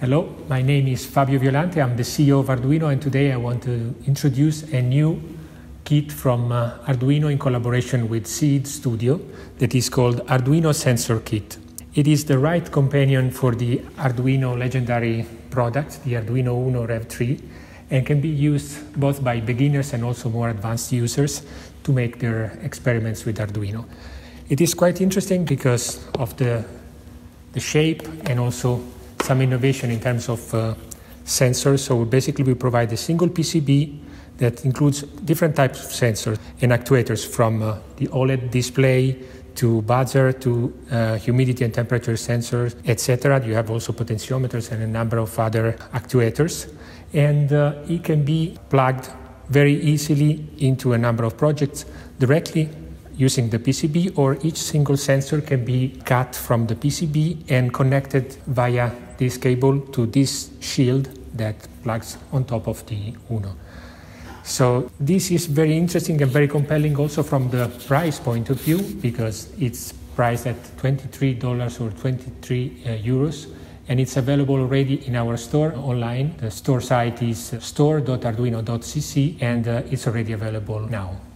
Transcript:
Hello, my name is Fabio Violante. I'm the CEO of Arduino, and today I want to introduce a new kit from uh, Arduino in collaboration with Seeed Studio that is called Arduino Sensor Kit. It is the right companion for the Arduino legendary product, the Arduino Uno Rev 3, and can be used both by beginners and also more advanced users to make their experiments with Arduino. It is quite interesting because of the, the shape and also some innovation in terms of uh, sensors. So basically we provide a single PCB that includes different types of sensors and actuators from uh, the OLED display to buzzer to uh, humidity and temperature sensors, etc. You have also potentiometers and a number of other actuators. And uh, it can be plugged very easily into a number of projects directly using the PCB, or each single sensor can be cut from the PCB and connected via this cable to this shield that plugs on top of the Uno. So this is very interesting and very compelling also from the price point of view because it's priced at $23 or 23 uh, euros and it's available already in our store online. The store site is store.arduino.cc and uh, it's already available now.